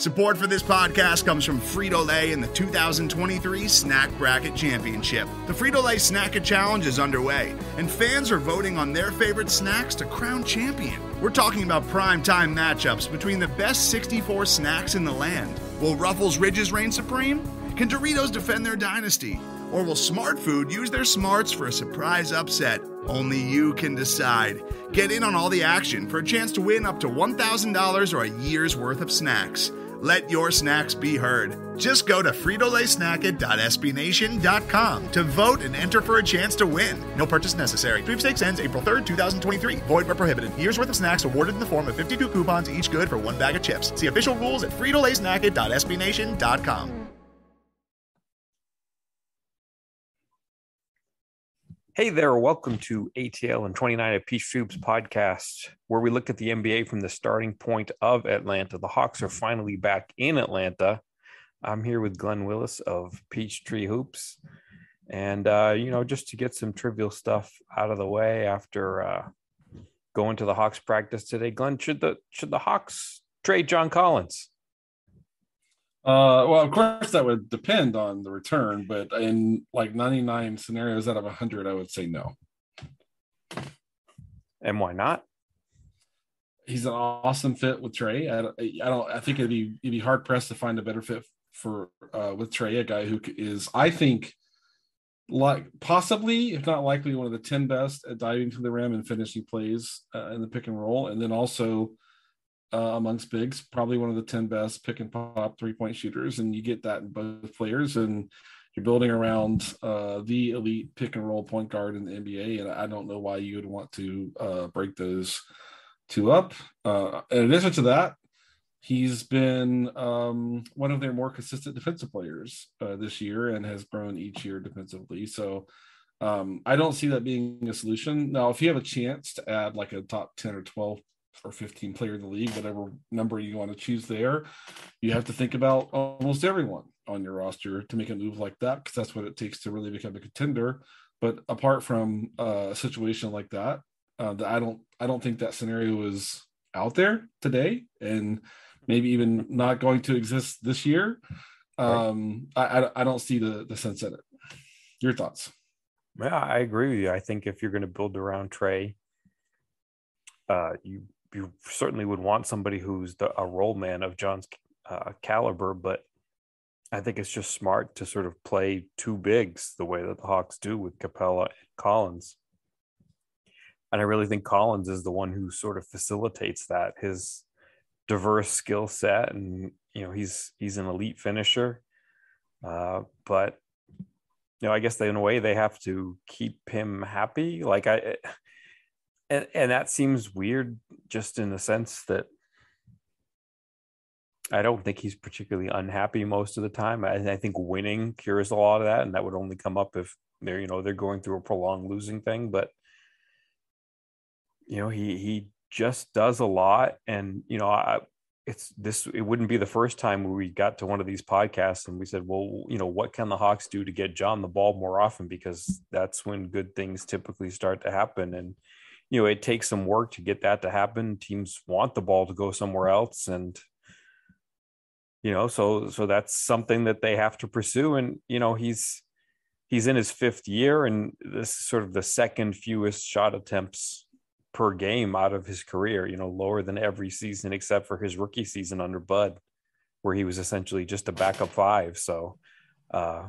Support for this podcast comes from Frito Lay and the 2023 Snack Bracket Championship. The Frito Lay Snacker Challenge is underway, and fans are voting on their favorite snacks to crown champion. We're talking about prime time matchups between the best 64 snacks in the land. Will Ruffles Ridges reign supreme? Can Doritos defend their dynasty? Or will Smart Food use their smarts for a surprise upset? Only you can decide. Get in on all the action for a chance to win up to $1,000 or a year's worth of snacks. Let your snacks be heard. Just go to fritolaysnacket.sbnation.com to vote and enter for a chance to win. No purchase necessary. Sweepstakes ends April 3rd, 2023. Void where prohibited. Year's worth of snacks awarded in the form of 52 coupons, each good for one bag of chips. See official rules at fritolaysnacket.sbnation.com. Hey there, welcome to ATL and 29 of Peachtree Hoops podcast, where we look at the NBA from the starting point of Atlanta. The Hawks are finally back in Atlanta. I'm here with Glen Willis of Peachtree Hoops. And, uh, you know, just to get some trivial stuff out of the way after uh, going to the Hawks practice today, Glenn, should the should the Hawks trade John Collins? Uh, well, of course, that would depend on the return, but in like 99 scenarios out of 100, I would say no. And why not? He's an awesome fit with Trae. I, I don't. I think it'd be it'd be hard pressed to find a better fit for uh, with Trae, a guy who is, I think, like possibly, if not likely, one of the 10 best at diving to the rim and finishing plays uh, in the pick and roll, and then also uh, amongst bigs, probably one of the 10 best pick and pop three point shooters. And you get that in both players. And you're building around uh, the elite pick and roll point guard in the NBA. And I don't know why you would want to uh, break those two up. Uh, in addition to that, he's been um, one of their more consistent defensive players uh, this year and has grown each year defensively. So um, I don't see that being a solution. Now, if you have a chance to add like a top 10 or 12 or 15 player in the league, whatever number you want to choose there, you have to think about almost everyone on your roster to make a move like that because that's what it takes to really become a contender. But apart from uh, a situation like that, uh, that I don't I don't think that scenario is out there today, and maybe even not going to exist this year. Um, I, I, I don't see the the sense in it. Your thoughts? Yeah, I agree with you. I think if you're going to build around Trae, uh, you you certainly would want somebody who's the, a roll man of John's uh, caliber, but I think it's just smart to sort of play two bigs the way that the Hawks do with Capela and Collins. And I really think Collins is the one who sort of facilitates that his diverse skill set, and you know he's he's an elite finisher. Uh, but you know, I guess they, in a way they have to keep him happy. Like I, and and that seems weird just in the sense that I don't think he's particularly unhappy most of the time. I, I, think winning cures a lot of that, and that would only come up if they're you know they're going through a prolonged losing thing. But you know he he just does a lot, and you know I, it's this it wouldn't be the first time we got to one of these podcasts and we said, well, you know, what can the Hawks do to get John the ball more often because that's when good things typically start to happen and you know it takes some work to get that to happen. Teams want the ball to go somewhere else and you know so so that's something that they have to pursue. And you know he's he's in his fifth year and this is sort of the second fewest shot attempts per game out of his career you know lower than every season except for his rookie season under bud where he was essentially just a backup five. So uh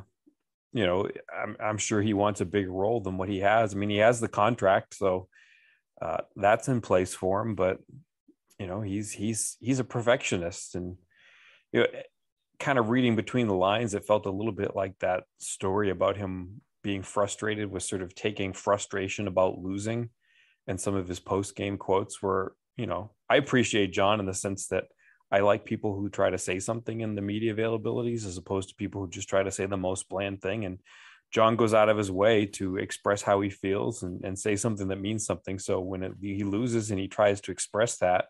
you know i'm, I'm sure he wants a bigger role than what he has. I mean he has the contract so uh, that's in place for him. But you know, he's he's he's a perfectionist, and you know, kind of reading between the lines, it felt a little bit like that story about him being frustrated with sort of taking frustration about losing, and some of his post game quotes were, you know, I appreciate John in the sense that. I like people who try to say something in the media availabilities as opposed to people who just try to say the most bland thing. And John goes out of his way to express how he feels and, and say something that means something. So when it, he loses and he tries to express that,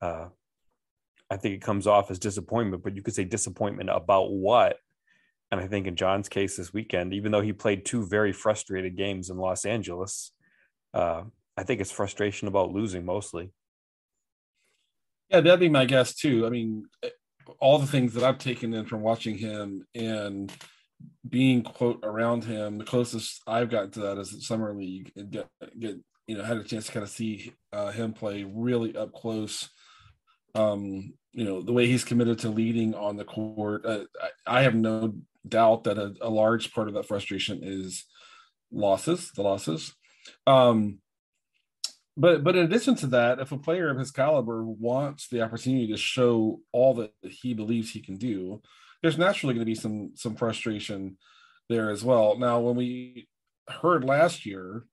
uh, I think it comes off as disappointment, but you could say disappointment about what? And I think in John's case this weekend, even though he played two very frustrated games in Los Angeles, uh, I think it's frustration about losing mostly. Yeah, that'd be my guess too. I mean, all the things that I've taken in from watching him and being quote around him, the closest I've gotten to that is summer league and get get you know had a chance to kind of see uh, him play really up close. Um, you know the way he's committed to leading on the court. Uh, I, I, have no doubt that a, a, large part of that frustration is losses, the losses. Um, but but in addition to that, if a player of his caliber wants the opportunity to show all that he believes he can do, there's naturally going to be some some frustration there as well. Now, when we heard last year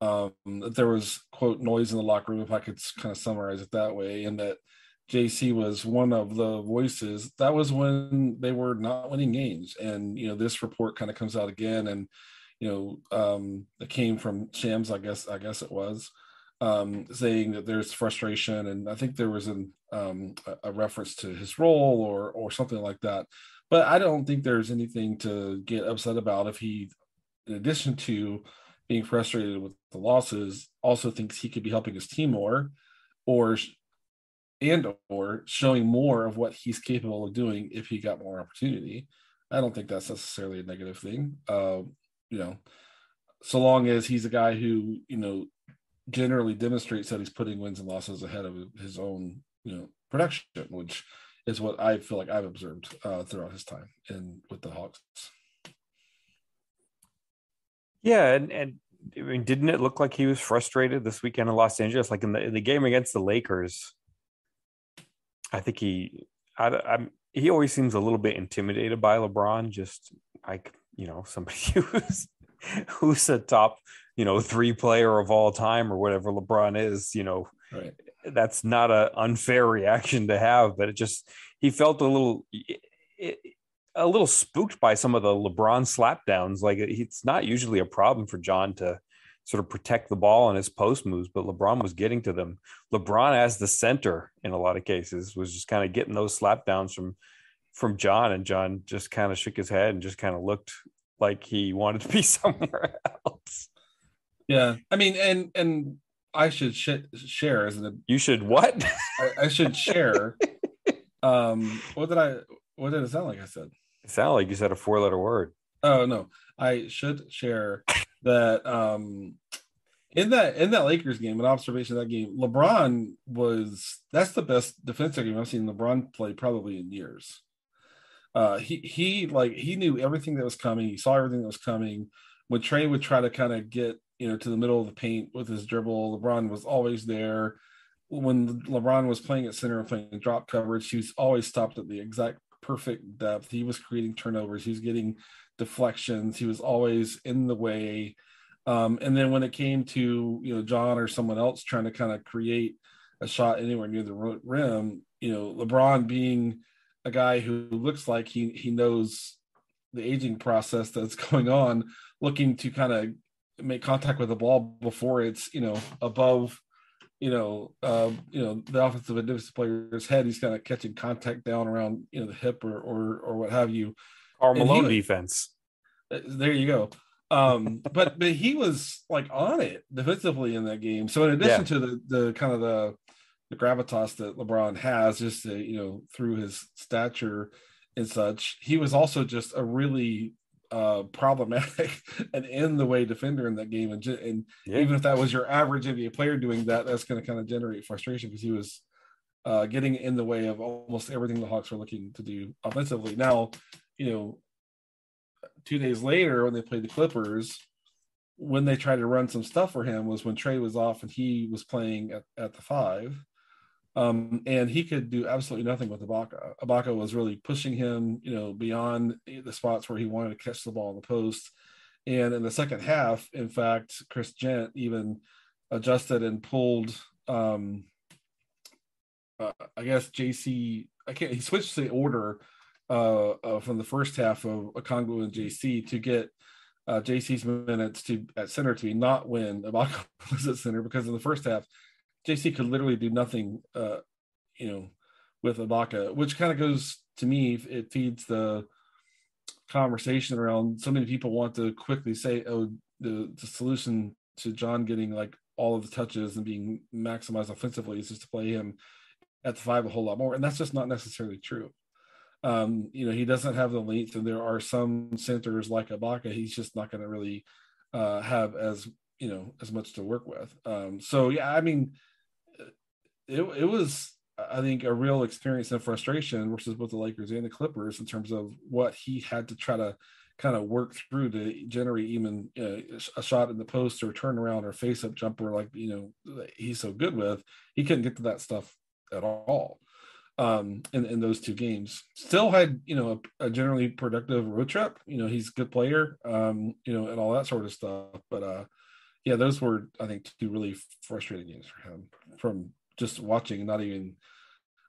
um, that there was quote noise in the locker room, if I could kind of summarize it that way, and that JC was one of the voices. That was when they were not winning games, and you know this report kind of comes out again, and you know um, it came from Shams, I guess. I guess it was um, saying that there's frustration, and I think there was an, um, a, reference to his role or or something like that. But I don't think there's anything to get upset about if he, in addition to being frustrated with the losses, also thinks he could be helping his team more, or and or showing more of what he's capable of doing if he got more opportunity. I don't think that's necessarily a negative thing. Uh, you know, so long as he's a guy who you know generally demonstrates that he's putting wins and losses ahead of his own, you know, production, which is what I feel like I've observed uh, throughout his time in with the Hawks. Yeah, and and I mean, didn't it look like he was frustrated this weekend in Los Angeles, like in the in the game against the Lakers? I think he, I, I'm, he always seems a little bit intimidated by LeBron. Just like you know, somebody who's who's a top you know three player of all time or whatever LeBron is, you know, right. that's not an unfair reaction to have. But it just he felt a little a little spooked by some of the LeBron slapdowns. Like it's not usually a problem for John to sort of protect the ball on his post moves, but LeBron was getting to them. LeBron as the center in a lot of cases was just kind of getting those slapdowns from from John, and John just kind of shook his head and just kind of looked like he wanted to be somewhere else. Yeah, I mean, and and I should sh- share as an. You should what? I, I should share. um, what did I? What did it sound like? I said. It sounded like you said a four-letter word. Oh no, I should share that. Um, in that in that Lakers game, an observation of that game, LeBron was that's the best defensive game I've seen LeBron play probably in years. Uh, he he like he knew everything that was coming. He saw everything that was coming. When Trae would try to kind of get you know, to the middle of the paint with his dribble. LeBron was always there. When LeBron was playing at center and playing drop coverage, he was always stopped at the exact perfect depth. He was creating turnovers. He was getting deflections. He was always in the way. Um, and then when it came to you know John or someone else trying to kind of create a shot anywhere near the rim, you know LeBron being a guy who looks like he he knows the aging process that's going on, looking to kind of make contact with the ball before it's you know above you know uh, you know the offensive and defensive player's head. He's kind of catching contact down around you know the hip or or, or what have you. Karl Malone he, defense. Uh, there you go. Um but but he was like on it defensively in that game. So in addition yeah. to the the kind of the the gravitas that lebron has just to, you know through his stature and such he was also just a really uh, problematic and in the way defender in that game. And, and yeah. even if that was your average NBA player doing that, that's going to kind of generate frustration because he was uh, getting in the way of almost everything the Hawks were looking to do offensively. Now, you know, two days later when they played the Clippers, when they tried to run some stuff for him was when Trae was off and he was playing at, at the five. Um, and he could do absolutely nothing with Ibaka. Ibaka was really pushing him, you know, beyond the spots where he wanted to catch the ball in the post. And in the second half, in fact, Chris Jent even adjusted and pulled, um, uh, I guess JC. I can't. He switched the order uh, uh, from the first half of Okongwu and JC to get uh, JC's minutes to at center to be not when Ibaka was at center because in the first half JC could literally do nothing, uh, you know, with Ibaka, which kind of goes to me, it feeds the conversation around so many people want to quickly say, oh, the, the solution to John getting like all of the touches and being maximized offensively is just to play him at the five a whole lot more. And that's just not necessarily true. Um, you know, he doesn't have the length, and there are some centers like Ibaka, he's just not going to really uh, have as you know as much to work with. Um, so yeah, I mean, it it was I think a real experience and frustration versus both the Lakers and the Clippers in terms of what he had to try to kind of work through to generate even a shot in the post or turn around or face up jumper like you know he's so good with. He couldn't get to that stuff at all um, in, in those two games. Still had, you know, a, a, generally productive road trip. You know, he's a good player, um, you know, and all that sort of stuff. But uh, yeah, those were, I think, two really frustrating games for him from just watching, not even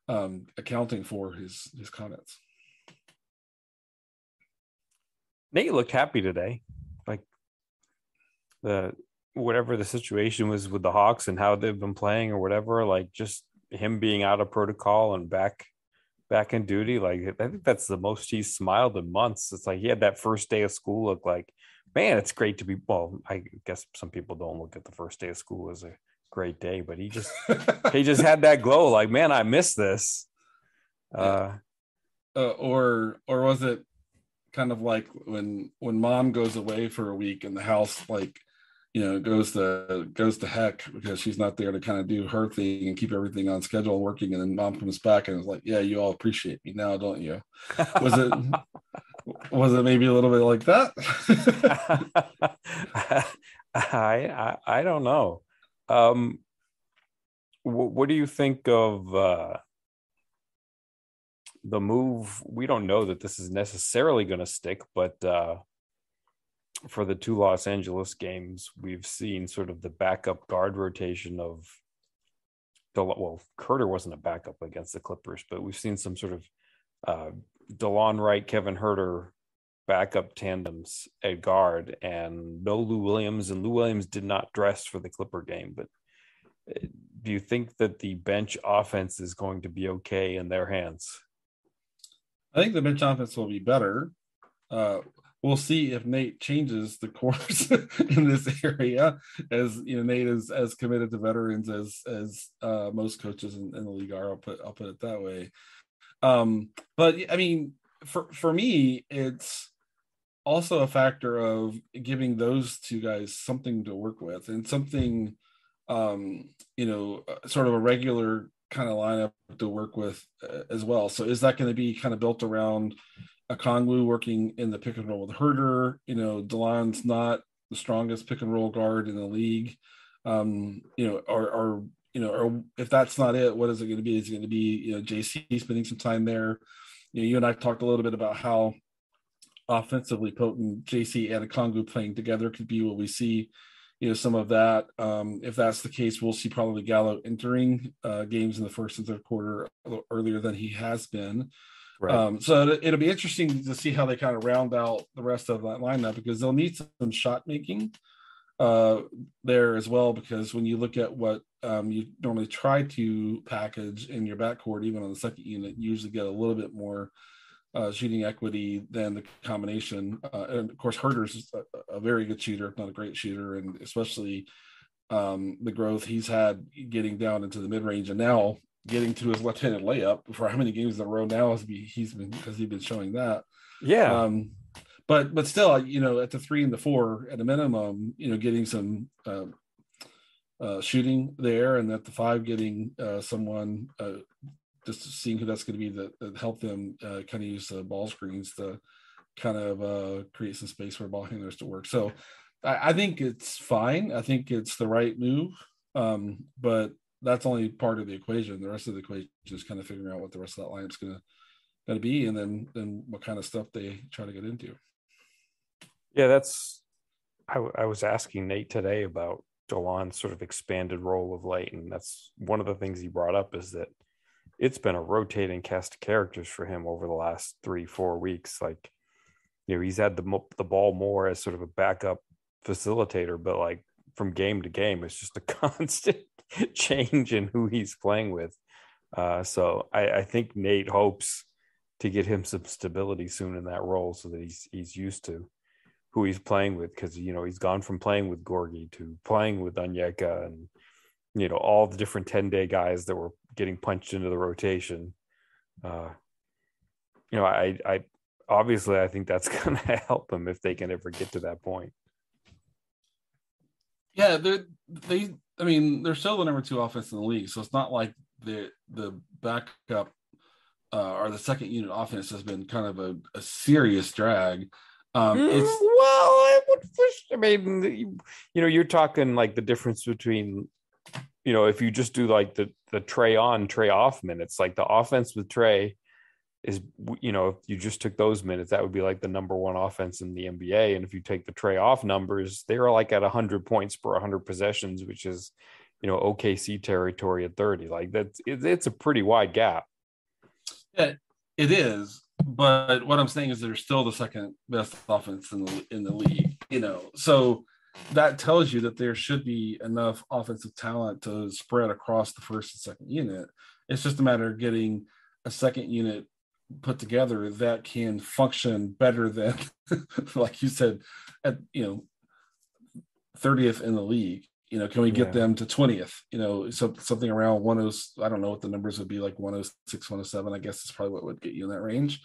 um, accounting for his his comments. Nate looked happy today, like the whatever the situation was with the Hawks and how they've been playing or whatever. Like just him being out of protocol and back back in duty like i think that's the most he's smiled in months it's like he had that first day of school look like man it's great to be well i guess some people don't look at the first day of school as a great day but he just he just had that glow like man i miss this. Uh, uh or or was it kind of like when when mom goes away for a week and the house like you know goes to goes to heck because she's not there to kind of do her thing and keep everything on schedule and working and then mom comes back and is like yeah you all appreciate me now don't you? Was it was it maybe a little bit like that? I, I, I don't know um what, do you think of uh the move? We don't know that this is necessarily going to stick but uh for the two Los Angeles games, we've seen sort of the backup guard rotation of the well, Huerter wasn't a backup against the Clippers, but we've seen some sort of uh, Delon Wright, Kevin Huerter backup tandems at guard, and no Lou Williams, and Lou Williams did not dress for the Clipper game. But uh, do you think that the bench offense is going to be okay in their hands? I think the bench offense will be better. Uh, we'll see if Nate changes the course in this area, as you know, Nate is as committed to veterans as as uh, most coaches in, in, the league are. I'll put I'll put it that way. Um, but I mean, for for me, it's also a factor of giving those two guys something to work with and something, um, you know, uh, sort of a regular kind of lineup to work with uh, as well. So is that going to be kind of built around? Okongwu working in the pick and roll with Huerter. You know, Delon's not the strongest pick and roll guard in the league. Um, you know, or, or you know, or if that's not it, what is it going to be? Is it going to be you know JC spending some time there? You know, you and I talked a little bit about how offensively potent JC and Okongwu playing together could be what we see. You know, some of that. Um, if that's the case, we'll see probably Gallo entering uh, games in the first and third quarter earlier than he has been. Right. Um, so it'll be interesting to see how they kind of round out the rest of that lineup because they'll need some shot making uh, there as well. Because when you look at what um, you normally try to package in your backcourt, even on the second unit, you usually get a little bit more uh, shooting equity than the combination. Uh, and of course, Huerter's a, a, very good shooter, if not a great shooter, and especially um, the growth he's had getting down into the mid range. And now getting to his left-handed layup for how many games in a row now has he's been has he been showing that yeah um but but still you know at the three and the four at a minimum you know getting some uh, uh shooting there and at the five getting uh someone uh just seeing who that's going to be that, that help them uh, kind of use the ball screens to kind of uh create some space for ball handlers to work so I, I think it's fine i think it's the right move um but that's only part of the equation. The rest of the equation is kind of figuring out what the rest of that lineup's going to going to be, and then then what kind of stuff they try to get into. Yeah, that's. I, I was asking Nate today about Delon's sort of expanded role of late, and that's one of the things he brought up is that it's been a rotating cast of characters for him over the last three four weeks. Like, you know, he's had the the ball more as sort of a backup facilitator, but like from game to game, it's just a constant change in who he's playing with. Uh, so I, I, think Nate hopes to get him some stability soon in that role, so that he's he's used to who he's playing with. Because you know he's gone from playing with Gorgui to playing with Onyeka and you know all the different ten day guys that were getting punched into the rotation. Uh, you know, I, I obviously I think that's going to help them if they can ever get to that point. Yeah, they they. I mean, they're still the number two offense in the league, so it's not like the the backup uh, or the second unit offense has been kind of a, a serious drag. Um, mm, it's well, I would. Wish, I mean, you know, you're talking like the difference between, you know, if you just do like the the Trae on Trae off minutes, like the offense with Trae is, you know, if you just took those minutes, that would be like the number one offense in the NBA. And if you take the Trae off numbers, they're like at 100 points per 100 possessions, which is, you know, OKC territory at 30. Like that's it's a pretty wide gap. Yeah, it is. But what I'm saying is they're still the second best offense in the in the league. You know, so that tells you that there should be enough offensive talent to spread across the first and second unit. It's just a matter of getting a second unit put together that can function better than, like you said, at you know, 30th in the league. You know, can we get yeah. them to 20th? You know, so something around 10. I don't know what the numbers would be like 106, 107. I guess is probably what would get you in that range.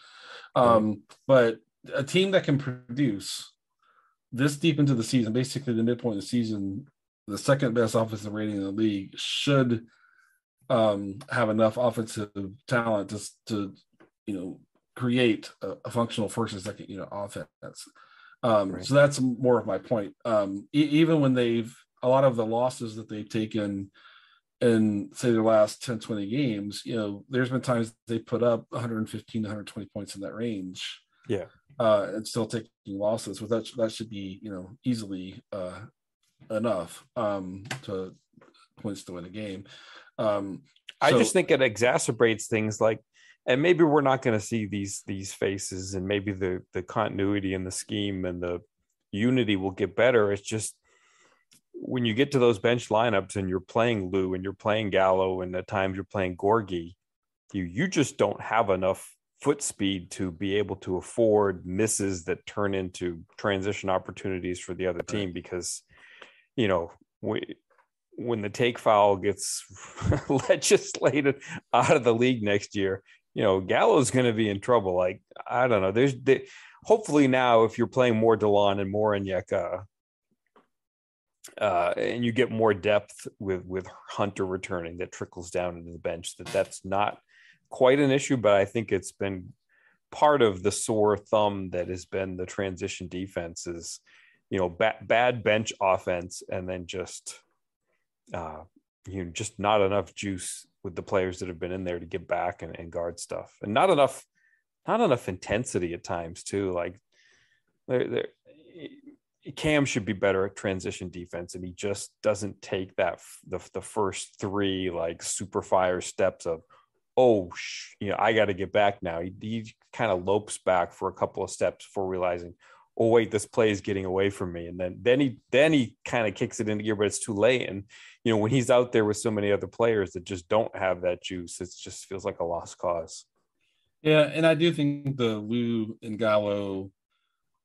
Um, but a team that can produce this deep into the season, basically the midpoint of the season, the second best offensive rating in the league should um, have enough offensive talent to, to you know, create a, a functional first and second unit offense. Um, right. So that's more of my point. Um, e- even when they've a lot of the losses that they've taken in say their last 10 20 games you know there's been times they put up 115 120 points in that range yeah. Uh and still taking losses with that that should be you know easily uh enough um to points to win a game. Um so, i just think it exacerbates things like and maybe we're not going to see these these faces and maybe the the continuity and the scheme and the unity will get better. It's just when you get to those bench lineups and you're playing Lou and you're playing Gallo and at times you're playing Gorgui, you you just don't have enough foot speed to be able to afford misses that turn into transition opportunities for the other team because you know we, when the take foul gets legislated out of the league next year you know gallo's going to be in trouble like i don't know there's they, hopefully now if you're playing more delon and more Onyeka, uh, and you get more depth with with Hunter returning that trickles down into the bench. That that's not quite an issue, but I think it's been part of the sore thumb that has been the transition defense is you know bad, bad bench offense and then just uh, you know just not enough juice with the players that have been in there to get back and, and guard stuff. And not enough not enough intensity at times too. Like they're, they're Cam should be better at transition defense, and he just doesn't take that the, the first three like super fire steps of, oh, sh- you know, I got to get back now. He, he kind of lopes back for a couple of steps before realizing, oh wait, this play is getting away from me, and then then he then he kind of kicks it into gear, but it's too late. And you know when he's out there with so many other players that just don't have that juice, it just feels like a lost cause. Yeah, and I do think the Lou and Gallo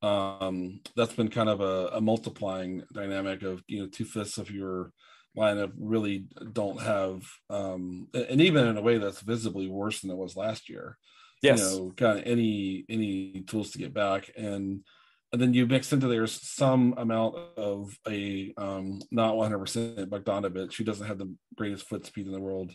um, that's been kind of a, a, multiplying dynamic of you know two fifths of your lineup really don't have um, and even in a way that's visibly worse than it was last year yes you know kind of any any tools to get back and and then you mix into there's some amount of a um, not 100% Bogdanovich who doesn't have the greatest foot speed in the world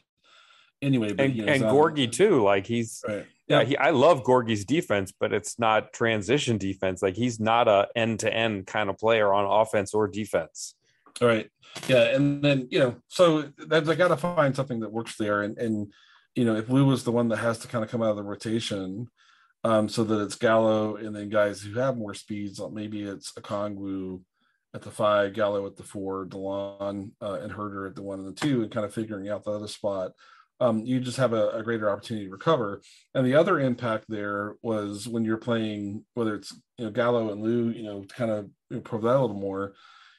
anyway. But, and, you know, and Gorgui too. Like he's right. yeah, he, I love Gorgui's defense, but it's not transition defense. Like he's not a end to end kind of player on offense or defense. All right. Yeah, and then you know, so they got to find something that works there, and and you know, if Lou was the one that has to kind of come out of the rotation, um, so that it's Gallo and then guys who have more speeds, maybe it's Okongwu at the five, Gallo at the four, Delon uh, and Huerter at the one and the two, and kind of figuring out the other spot um, you just have a, a, greater opportunity to recover. And the other impact there was when you're playing, whether it's you know Gallo and Lou, you know, kind of improve that a little more.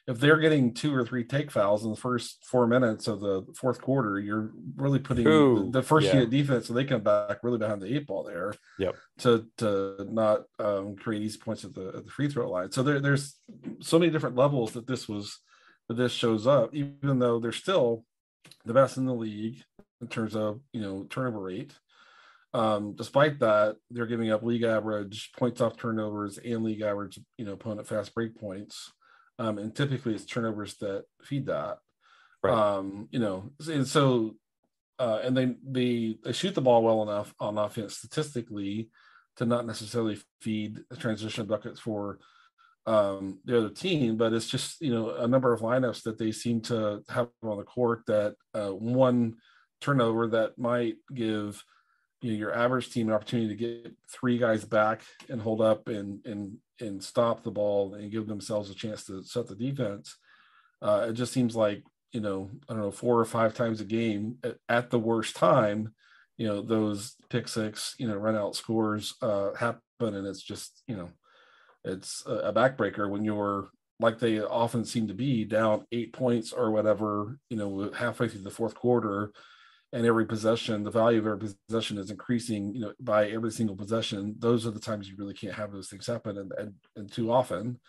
If they're getting two or three take fouls in the first four minutes of the fourth quarter, you're really putting Ooh, the, the, first yeah. unit defense, so they come back really behind the eight ball there. Yep. To to not um, create easy points at the at the free throw line. So there, there's so many different levels that this was that this shows up, even though they're still the best in the league in terms of you know turnover rate. Um, despite that, they're giving up league average points off turnovers and league average, you know, opponent fast break points. Um, and typically it's turnovers that feed that. Right. Um, you know, and so uh, and they, they they shoot the ball well enough on offense statistically to not necessarily feed transition buckets for um, the other team, but it's just you know a number of lineups that they seem to have on the court that uh, one turnover that might give you know your average team an opportunity to get three guys back and hold up and and and stop the ball and give themselves a chance to set the defense. Uh, it just seems like you know I don't know four or five times a game at, at the worst time, you know those pick six you know run out scores uh, happen and it's just you know it's a, backbreaker when you're like they often seem to be down eight points or whatever you know halfway through the fourth quarter and every possession, the value of every possession is increasing, you know, by every single possession. Those are the times you really can't have those things happen, and and, and too often,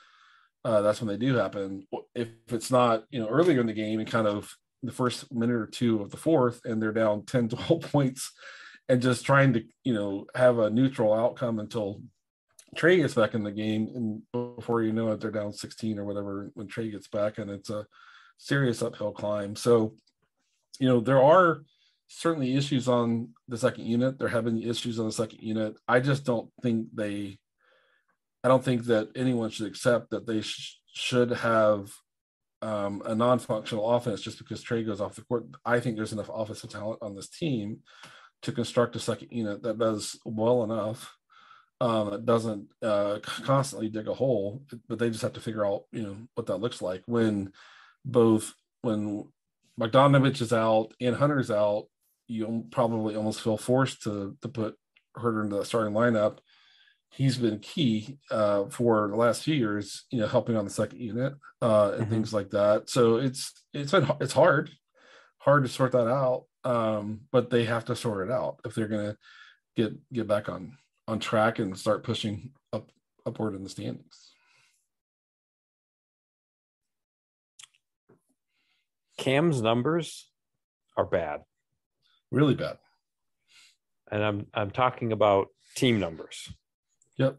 uh, that's when they do happen. If it's not, you know, earlier in the game and kind of the first minute or two of the fourth, and they're down 10, 12 points, and just trying to, you know, have a neutral outcome until Trae gets back in the game, and before you know it, they're down 16 or whatever when Trae gets back, and it's a serious uphill climb. So, you know, there are certainly issues on the second unit. They're having issues on the second unit. I just don't think they. I don't think that anyone should accept that they sh- should have um, a non-functional offense just because Trae goes off the court. I think there's enough offensive talent on this team to construct a second unit that does well enough. Um, that doesn't uh, constantly dig a hole, but they just have to figure out, you know, what that looks like when both when Bogdanovich is out and Hunter's out you probably almost feel forced to to put Huerter into the starting lineup. He's been key uh, for the last few years, you know, helping on the second unit uh, and mm-hmm. things like that. So it's it's been it's hard, hard to sort that out. Um, but they have to sort it out if they're going to get get back on on track and start pushing up upward in the standings. Cam's numbers are bad really bad. And I'm I'm talking about team numbers. Yep.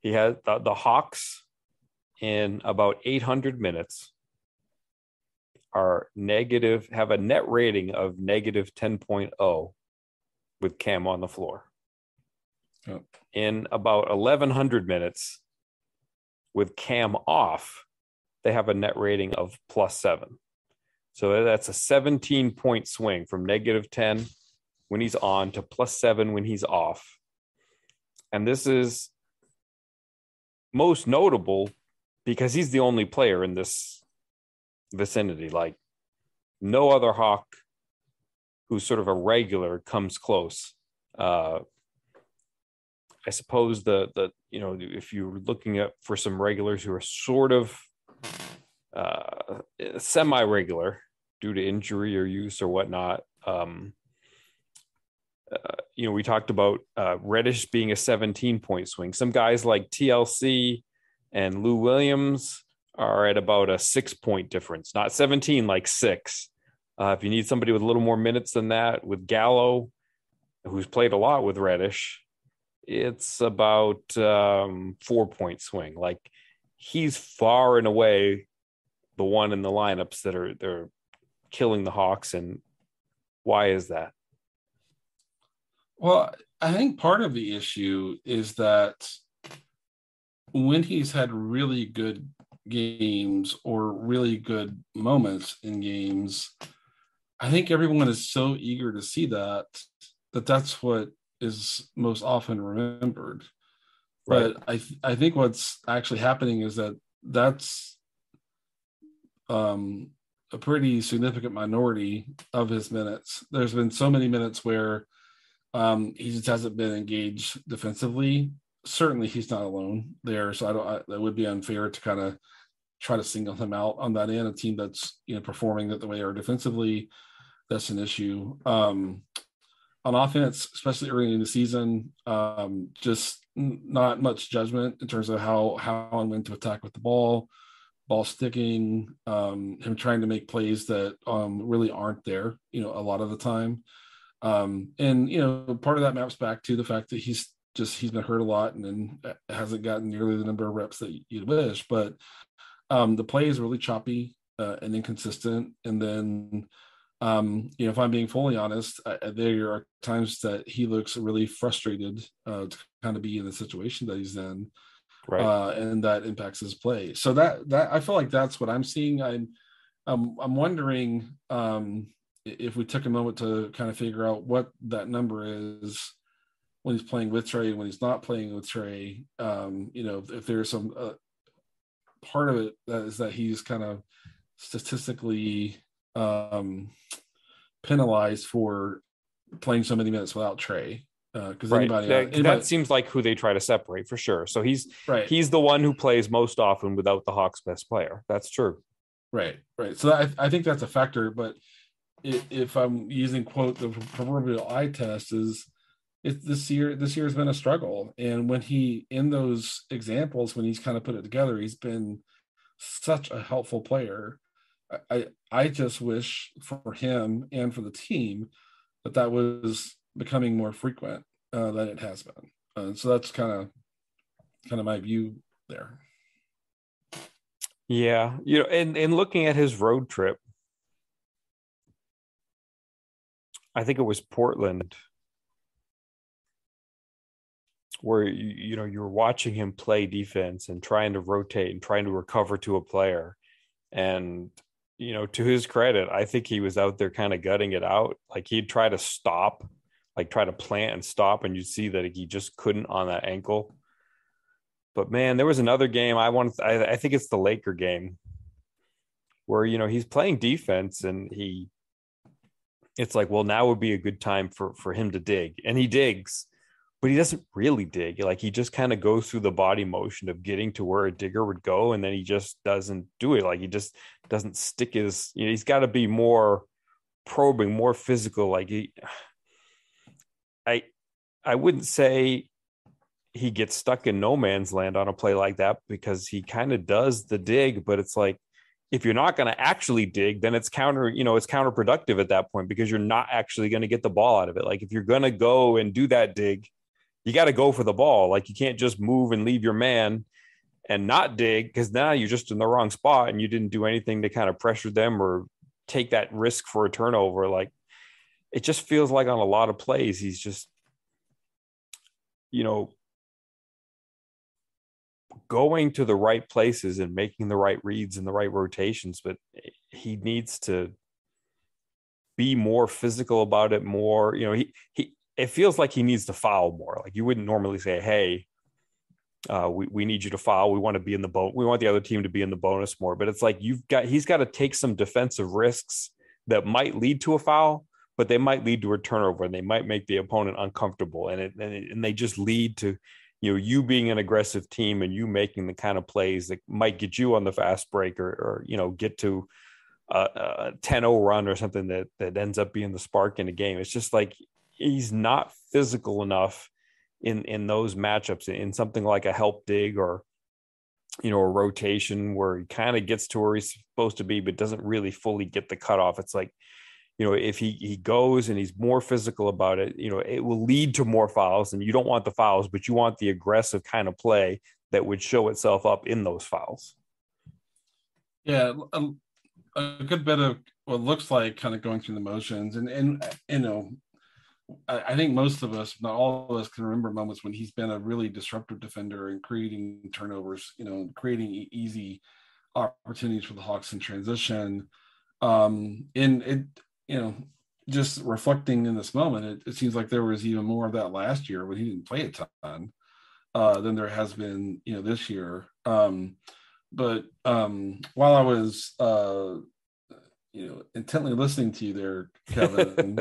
He had the, the Hawks in about 800 minutes are negative have a net rating of negative 10.0 with Cam on the floor. Yep. In about 1100 minutes with Cam off, they have a net rating of plus 7. So that's a 17 point swing from negative 10 when he's on to plus seven when he's off. And this is most notable because he's the only player in this vicinity. Like no other Hawk who's sort of a regular comes close. Uh, I suppose the the you know if you're looking at for some regulars who are sort of uh, semi-regular, due to injury or use or whatnot. Um, uh, you know, we talked about uh, Reddish being a 17 point swing. Some guys like TLC and Lou Williams are at about a six point difference, not 17, like six. Uh, if you need somebody with a little more minutes than that, with Gallo, who's played a lot with Reddish, it's about um, four point swing. Like he's far and away the one in the lineups that are they're killing the Hawks, and why is that? Well, I think part of the issue is that when he's had really good games or really good moments in games, I think everyone is so eager to see that that that's what is most often remembered. Right. But I th- I think what's actually happening is that that's um a pretty significant minority of his minutes. There's been so many minutes where um, he just hasn't been engaged defensively. Certainly, he's not alone there, so I don't. I, that would be unfair to kind of try to single him out on that end. A team that's you know performing that the way they are defensively, that's an issue. Um, on offense, especially early in the season, um, just not much judgment in terms of how how and when to attack with the ball ball sticking, um, him trying to make plays that um, really aren't there, you know, a lot of the time. Um, and you know, part of that maps back to the fact that he's just he's been hurt a lot and then hasn't gotten nearly the number of reps that you'd wish. But um, the play is really choppy uh, and inconsistent. And then, um, you know, if I'm being fully honest, I, there are times that he looks really frustrated uh, to kind of be in the situation that he's in, right? Uh, and that impacts his play. So that that I feel like that's what I'm seeing. I'm I'm, I'm wondering um, if we took a moment to kind of figure out what that number is when he's playing with Trae and when he's not playing with Trae. Um, you know, if there's some uh, part of it that is that he's kind of statistically um, penalized for playing so many minutes without Trae. Because uh, right. anybody, that, anybody, that seems like who they try to separate for sure. So he's right. He's the one who plays most often without the Hawks' best player. That's true. Right, right. So I, I think that's a factor. But if, if I'm using quote the proverbial eye test is it this year this year has been a struggle and when he in those examples when he's kind of put it together he's been such a helpful player i i just wish for him and for the team that that was becoming more frequent uh, than it has been. Uh, so that's kind of kind of my view there. Yeah you know and and looking at his road trip i think it was portland where you, you know you're watching him play defense and trying to rotate and trying to recover to a player. And you know to his credit i think he was out there kind of gutting it out. Like he'd try to stop like try to plant and stop and you see that he just couldn't on that ankle but man there was another game i want I, I think it's the laker game where you know he's playing defense and he it's like well now would be a good time for for him to dig and he digs but he doesn't really dig. Like he just kind of goes through the body motion of getting to where a digger would go, and then he just doesn't do it. Like he just doesn't stick his. You know, he's got to be more probing, more physical. Like he, I wouldn't say he gets stuck in no man's land on a play like that because he kind of does the dig, but it's like if you're not going to actually dig, then it's counter, you know, it's counterproductive at that point because you're not actually going to get the ball out of it. Like if you're going to go and do that dig, you got to go for the ball. Like you can't just move and leave your man and not dig because now you're just in the wrong spot and you didn't do anything to kind of pressure them or take that risk for a turnover. Like it just feels like on a lot of plays, he's just, you know, going to the right places and making the right reads and the right rotations, but he needs to be more physical about it more. You know, he he it feels like he needs to foul more. Like you wouldn't normally say, "Hey, uh, we we need you to foul. We want to be in the boat. We want the other team to be in the bonus more." But it's like you've got he's got to take some defensive risks that might lead to a foul, but they might lead to a turnover and they might make the opponent uncomfortable, and it and, it, and they just lead to you know you being an aggressive team and you making the kind of plays that might get you on the fast break or, or you know get to a, a 10-0 run or something that that ends up being the spark in the game. It's just like he's not physical enough in in those matchups in something like a help dig or you know a rotation where he kind of gets to where he's supposed to be but doesn't really fully get the cutoff it's like you know if he he goes and he's more physical about it you know it will lead to more fouls and you don't want the fouls but you want the aggressive kind of play that would show itself up in those fouls yeah a, a good bit of what looks like kind of going through the motions and and you know I think most of us, not all of us, can remember moments when he's been a really disruptive defender and creating turnovers, you know, creating easy opportunities for the Hawks in transition. Um, and it, you know, just reflecting in this moment, it, it, seems like there was even more of that last year when he didn't play a ton uh, than there has been, you know, this year. Um, but um, while I was, uh, you know, intently listening to you there, Kevin.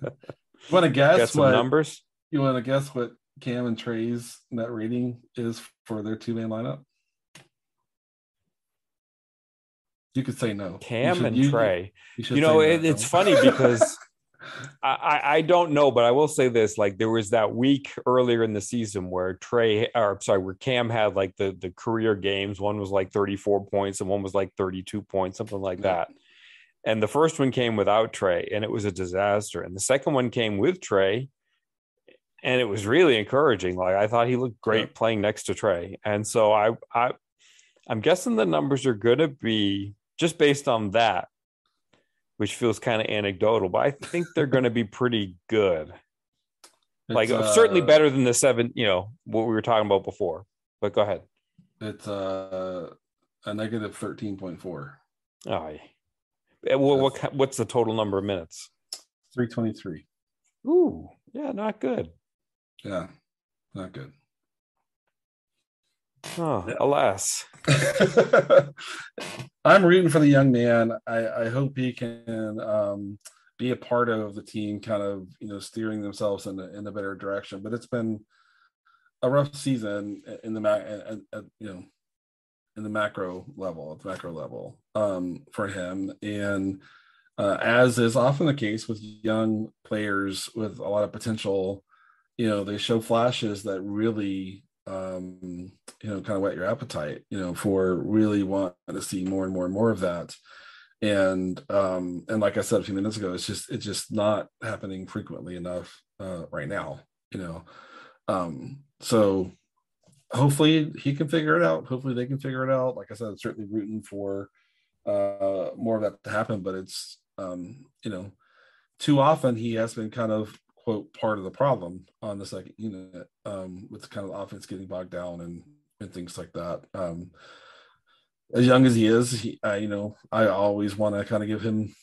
You want to guess what numbers? You want to guess what Cam and Trae's net rating is for their two man lineup? You could say no. Cam should, and you, Trae. You, you know, it, it's funny because I, I don't know, but I will say this: like there was that week earlier in the season where Trae, or sorry, where Cam had like the the career games. One was like thirty four points, and one was like thirty two points, something like that And the first one came without Trae, and it was a disaster. And the second one came with Trae, and it was really encouraging. Like I thought he looked great yeah. playing next to Trae. And so I, I, I'm guessing the numbers are going to be just based on that, which feels kind of anecdotal, but I think they're going to be pretty good. It's, like uh, certainly better than the seven, you know, what we were talking about before. But go ahead. It's uh, a negative thirteen point four. Oh, yeah. well, what what's the total number of minutes? Three twenty three. Ooh, yeah, not good. Yeah, not good. Oh, alas. I'm rooting for the young man. I, I hope he can um, be a part of the team, kind of you know steering themselves in a, in a better direction. But it's been a rough season in the mac, you know, in the macro level, at the macro level um, for him, and uh, as is often the case with young players with a lot of potential, you know, they show flashes that really um, you know, kind of whet your appetite, you know, for really wanting to see more and more and more of that. And um, and like I said a few minutes ago, it's just it's just not happening frequently enough uh, right now, you know. Um, so hopefully he can figure it out. Hopefully they can figure it out. Like I said, I'm certainly rooting for uh, more of that to happen, but it's um, you know, too often he has been kind of quote part of the problem on the second unit um, with kind of the offense getting bogged down and and things like that. Um, as young as he is, he, I, you know, I always want to kind of give him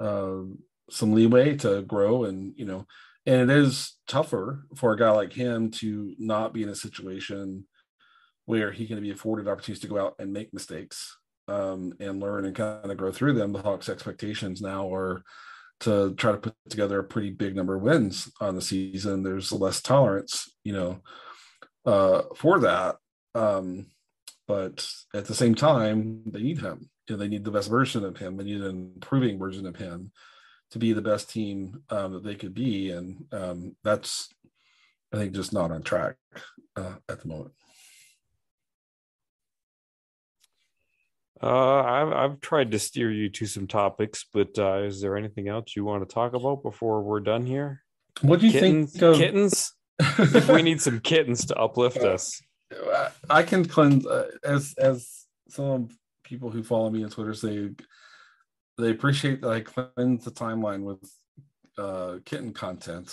uh, some leeway to grow, and you know, and it is tougher for a guy like him to not be in a situation where he can be afforded opportunities to go out and make mistakes um, and learn and kind of grow through them. The Hawks' expectations now are to try to put together a pretty big number of wins on the season. There's less tolerance, you know, uh, for that. Um, but at the same time, they need him. You know, they need the best version of him. They need an improving version of him to be the best team um, that they could be, and um, that's, I think, just not on track uh, at the moment. Uh, I've I've tried to steer you to some topics, but uh, is there anything else you want to talk about before we're done here? What do you kittens, think of kittens? we need some kittens to uplift us. I can cleanse uh, as as some people who follow me on Twitter say they appreciate that I cleanse the timeline with uh, kitten content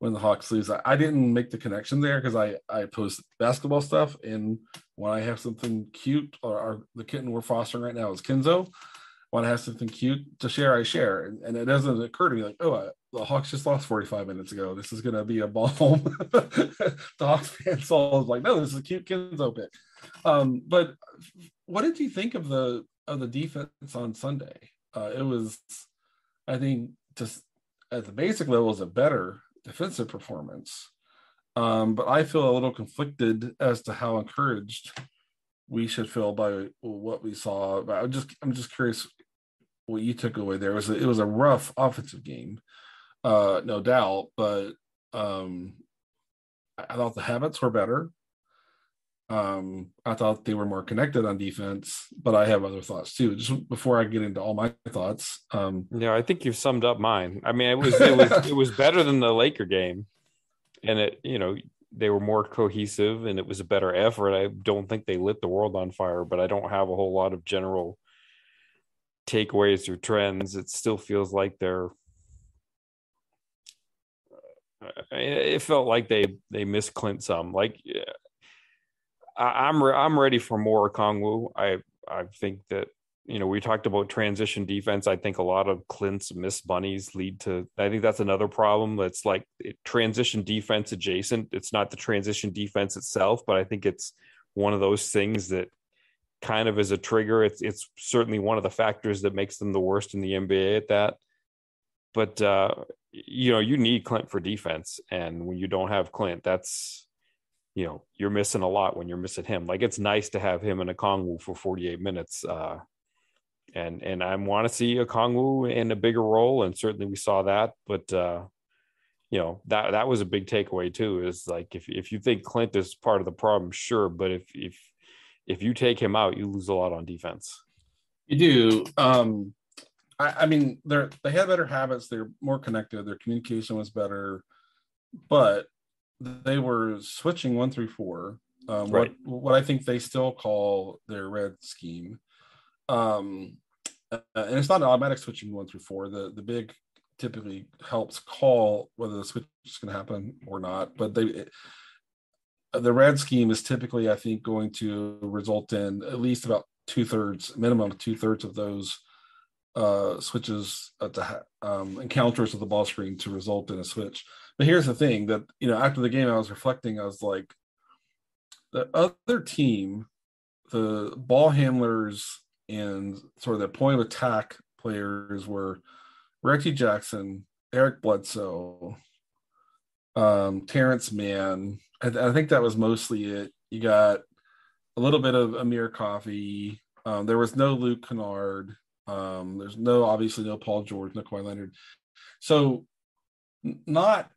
when the Hawks lose. I, I didn't make the connection there because I I post basketball stuff, and when I have something cute or, the kitten we're fostering right now is Kenzo. When I have something cute to share, I share, and, and it doesn't occur to me like, oh, I, the Hawks just lost 45 minutes ago. This is going to be a bomb. the Hawks fans saw like, no, this is a cute Kenzo pick. Um, but what did you think of the of the defense on Sunday? Uh, it was, I think, just at the basic level, is a better defensive performance. Um, but I feel a little conflicted as to how encouraged we should feel by what we saw. But I'm just I'm just curious what you took away there. It was a, it was a rough offensive game, uh, no doubt. But um, I thought the habits were better. Um, I thought they were more connected on defense, but I have other thoughts too. Just before I get into all my thoughts. Um, yeah, I think you've summed up mine. I mean, it was it was it was better than the Laker game, and it you know they were more cohesive and it was a better effort. I don't think they lit the world on fire, but I don't have a whole lot of general takeaways or trends. It still feels like they're. It felt like they they missed Clint some. Like I, am re- I'm ready for more Okongwu. I I think that you know we talked about transition defense. I think a lot of Clint's miss bunnies lead to. I think that's another problem. That's like it, transition defense adjacent. It's not the transition defense itself, but I think it's one of those things that kind of is a trigger. It's it's certainly one of the factors that makes them the worst in the NBA at that. But uh, you know, you need Clint for defense, and when you don't have Clint, that's you know you're missing a lot when you're missing him. Like it's nice to have him in Okongwu for 48 minutes, uh, and and I want to see Okongwu in a bigger role, and certainly we saw that. But uh, you know that that was a big takeaway too. Is like if if you think Clint is part of the problem, sure, but if if if you take him out, you lose a lot on defense. You do. Um, I, I mean, they're they had better habits. They're more connected. Their communication was better, but they were switching one through four. Um, Right. What what I think they still call their red scheme, um, uh, and it's not an automatic switching one through four. The the big typically helps call whether the switch is going to happen or not. But they the red scheme is typically, I think, going to result in at least about two thirds, minimum two thirds of those uh, switches uh, to ha- um, encounters of the ball screen to result in a switch. But here's the thing that you know after the game, I was reflecting. I was like, the other team, the ball handlers and sort of the point of attack players were Reggie Jackson, Eric Bledsoe, um, Terance Mann. I, I think that was mostly it. You got a little bit of Amir Coffey. Um, there was no Luke Kennard. Um, there's no obviously no Paul George, no Kawhi Leonard. So not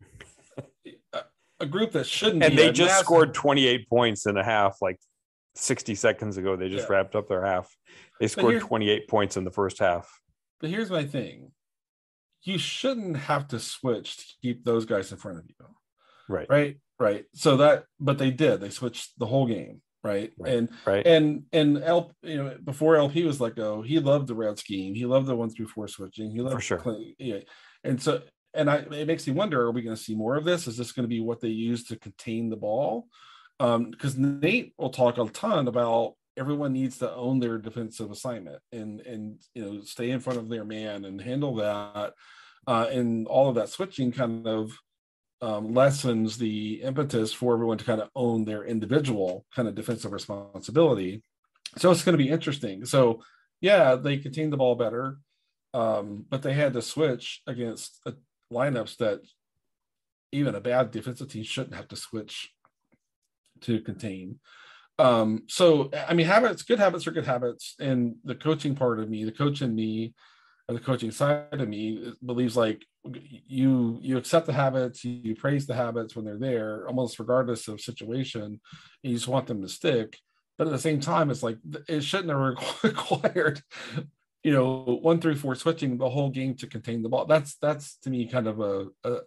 a, group that shouldn't And they just massive- scored 28 points in a half, like 60 seconds ago. They just Yeah. wrapped up their half. They scored 28 points in the first half. But here's my thing. You shouldn't have to switch to keep those guys in front of you. Right. Right. Right. So that but they did. They switched the whole game. Right. Right. And Right. and and L you know before LP was let go, he loved the red scheme. He loved the one through four switching. He loved For sure. Clint- yeah. And so and I it makes me wonder: Are we going to see more of this? Is this going to be what they use to contain the ball? Um, because Nate will talk a ton about everyone needs to own their defensive assignment and and you know stay in front of their man and handle that. Uh, and all of that switching kind of um, lessens the impetus for everyone to kind of own their individual kind of defensive responsibility. So it's going to be interesting. So yeah, they contained the ball better, um, but they had to switch against uh, lineups that even a bad defensive team shouldn't have to switch to contain. Um, so I mean, habits, good habits are good habits, and the coaching part of me, the coach in me, or the coaching side of me believes like you you accept the habits, you praise the habits when they're there, almost regardless of situation, you just want them to stick. But at the same time, it's like it shouldn't have required, you know, one through four switching the whole game to contain the ball. That's that's to me kind of a a,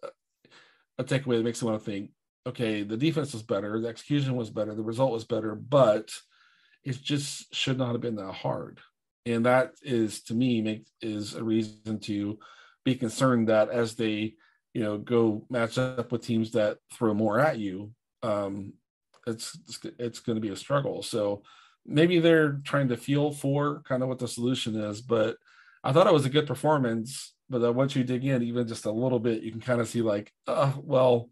a takeaway that makes me want to think, okay, the defense was better, the execution was better, the result was better, but it just should not have been that hard. And that is to me make is a reason to be concerned that as they, you know, go match up with teams that throw more at you, um, it's it's going to be a struggle. So maybe they're trying to feel for kind of what the solution is, but I thought it was a good performance. But then once you dig in even just a little bit, you can kind of see like, uh, well,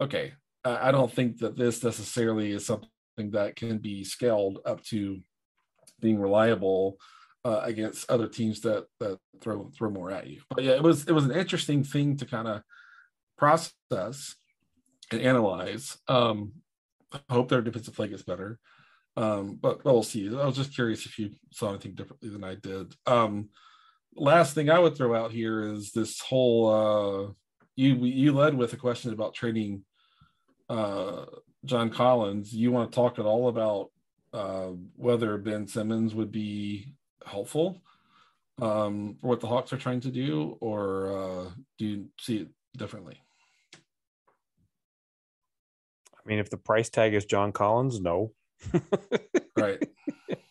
okay, I don't think that this necessarily is something that can be scaled up to being reliable uh, against other teams that that throw throw more at you. But yeah, it was it was an interesting thing to kind of process and analyze. Um, I hope their defensive play gets better. Um, but we'll see. I was just curious if you saw anything differently than I did. Um, last thing I would throw out here is this whole uh, you you led with a question about trading uh, John Collins. You want to talk at all about uh, whether Ben Simmons would be helpful um, for what the Hawks are trying to do, or uh, do you see it differently? I mean, if the price tag is John Collins, no. Right.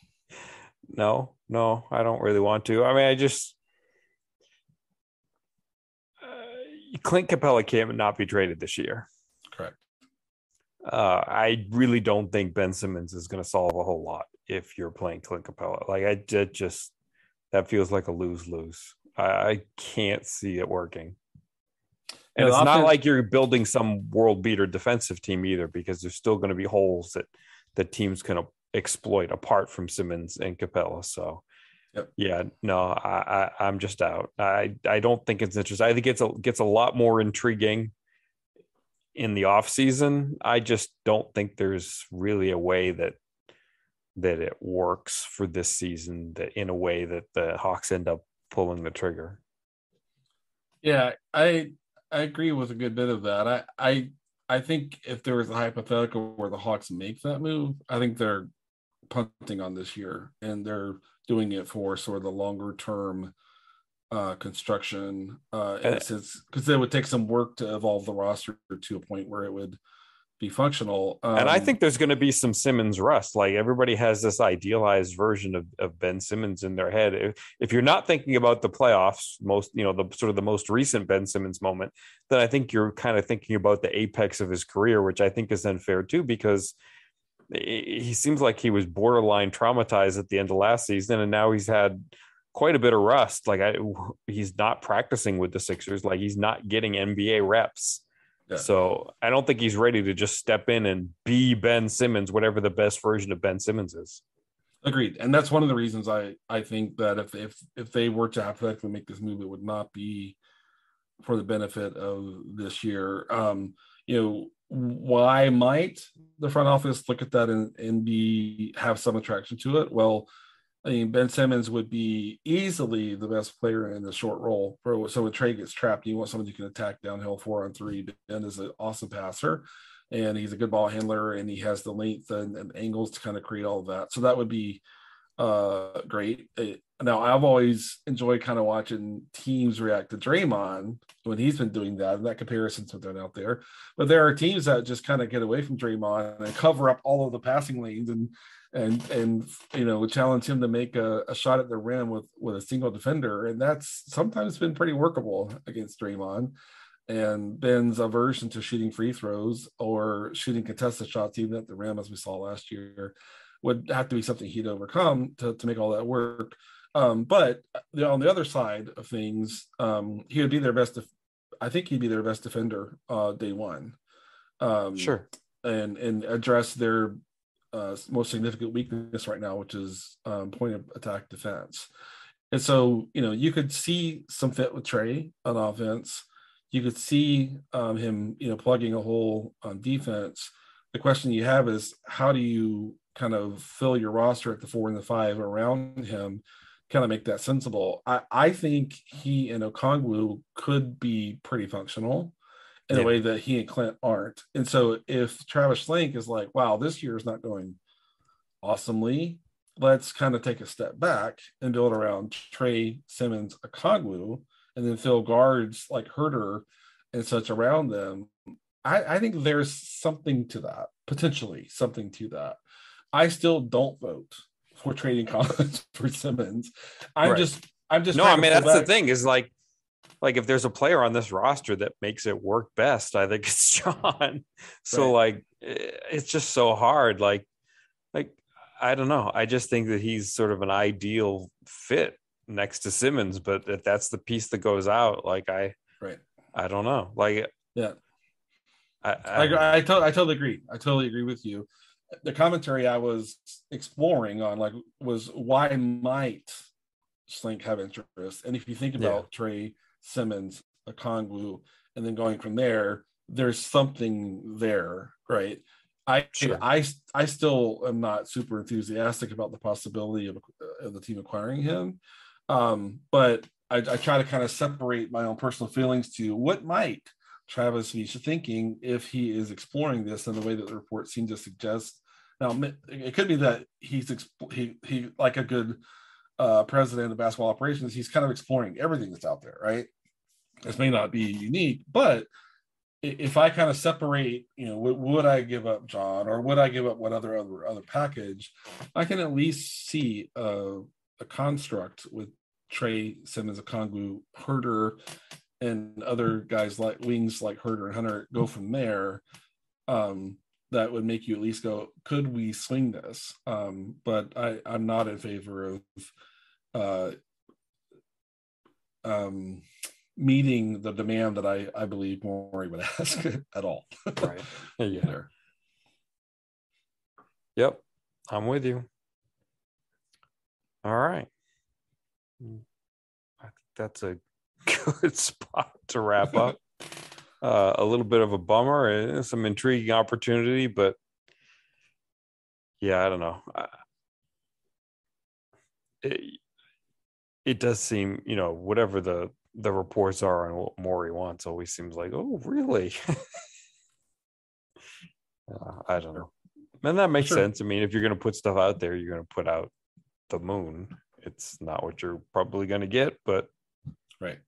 no, no, I don't really want to. I mean, I just uh, Clint Capela can't not be traded this year. Correct. Uh, I really don't think Ben Simmons is going to solve a whole lot if you're playing Clint Capela. Like I did just that feels like a lose lose. I, I can't see it working. And Yeah, it's not like you're building some world beater defensive team either, because there's still going to be holes that that teams can exploit apart from Simmons and Capela. So, Yep. yeah, no, I, I I'm just out. I I don't think it's interesting. I think it's a gets a lot more intriguing in the off season. I just don't think there's really a way that that it works for this season that in a way that the Hawks end up pulling the trigger. Yeah, I I agree with a good bit of that. I I I think if there was a hypothetical where the Hawks make that move, I think they're punting on this year and they're doing it for sort of the longer term uh, construction uh, in And- a sense because it would take some work to evolve the roster to a point where it would be functional. Um, and I think there's going to be some Simmons rust. Like everybody has this idealized version of, of Ben Simmons in their head. If, if you're not thinking about the playoffs, most you know the sort of the most recent Ben Simmons moment, then I think you're kind of thinking about the apex of his career, which I think is unfair too, because he he seems like he was borderline traumatized at the end of last season, and now he's had quite a bit of rust. Like I, he's not practicing with the Sixers. Like he's not getting NBA reps. Yeah. So I don't think he's ready to just step in and be Ben Simmons, whatever the best version of Ben Simmons is. Agreed, and that's one of the reasons I I think that if if if they were to hypothetically make this move, it would not be for the benefit of this year. Um, you know, why might the front office look at that and and be have some attraction to it? Well, I mean, Ben Simmons would be easily the best player in the short roll. For, so when Trae gets trapped, you want someone you can attack downhill four on three. Ben is an awesome passer and he's a good ball handler and he has the length and, and angles to kind of create all of that. So that would be uh great. Uh, now I've always enjoyed kind of watching teams react to Draymond when he's been doing that, and that comparison's been done out there. But there are teams that just kind of get away from Draymond and cover up all of the passing lanes and and and you know challenge him to make a, a shot at the rim with with a single defender, and that's sometimes been pretty workable against Draymond and Ben's aversion to shooting free throws or shooting contested shots, even at the rim, as we saw last year, would have to be something he'd overcome to, to make all that work. Um, but the, on the other side of things, um, he would be their best. Def- I think he'd be their best defender uh, day one. Um, Sure. and and address their uh, most significant weakness right now, which is um, point of attack defense. And so, you know, you could see some fit with Trae on offense. You could see um, him, you know, plugging a hole on defense. The question you have is how do you kind of fill your roster at the four and the five around him, kind of make that sensible? I, I think he and Okongwu could be pretty functional in Yeah. a way that he and Clint aren't. And so if Travis Schlenk is like, wow, this year is not going awesomely, let's kind of take a step back and build around Trae Simmons, Okongwu, and then fill guards like Huerter and such around them. I, I think there's something to that, potentially something to that. I still don't vote for trading Collins for Simmons. I'm Right. just, I'm just no, I mean that's the thing is like, like if there's a player on this roster that makes it work best, I think it's John. So like, eh, it's just so hard. Like, like I don't know. I just think that he's sort of an ideal fit next to Simmons, but if that's the piece that goes out, like I, Right. I don't know. Like, Yeah. I, I, I, I, to- I totally agree. I totally agree with you. The commentary I was exploring on like was why might Schlenk have interest? And if you think about Trae Simmons, Okongwu, and then going from there, there's something there, right? I Sure. I I still am not super enthusiastic about the possibility of, of the team acquiring him, um, but I, I try to kind of separate my own personal feelings to what might Travis be thinking if he is exploring this in the way that the report seemed to suggest. Now, it could be that he's he he like a good uh, president of basketball operations. He's kind of exploring everything that's out there, right? This may not be unique, but if I kind of separate, you know, would, would I give up John or would I give up what other other other package? I can at least see a, a construct with Trae Simmons, a Okongwu, Huerter, and other guys like wings like Huerter and Hunter go from there. Um, that would make you at least go, could we swing this? Um, but I, I'm not in favor of uh, um, meeting the demand that I, I believe Morey would ask at all. right. Yeah. There. Yep. I'm with you. All right. I think that's a good spot to wrap up. Uh, a little bit of a bummer, and some intriguing opportunity, but yeah, I don't know. It, it does seem, you know, whatever the the reports are on what Morey wants, always seems like, oh, really? uh, I don't know. And that makes Sure. sense. I mean, if you're going to put stuff out there, you're going to put out the moon. It's not what you're probably going to get, but Right.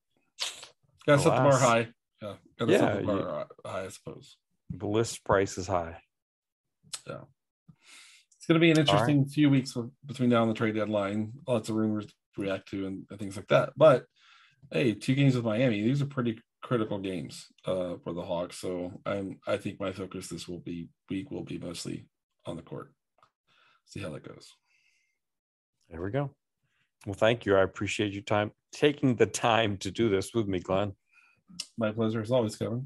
Gotta set the bar high. Yeah. Yeah, the you- high, I suppose. The list price is high. Yeah. It's going to be an right. interesting few weeks between now and the trade deadline. Lots of rumors to react to and, and things like that. But hey, two games with Miami. These are pretty critical games uh, for the Hawks. So I'm I think my focus this will be week will be mostly on the court. See how that goes. There we go. Well, thank you. I appreciate your time taking the time to do this with me, Glen. My pleasure as always, Kevin.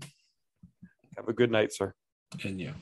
Have a good night, sir. And you.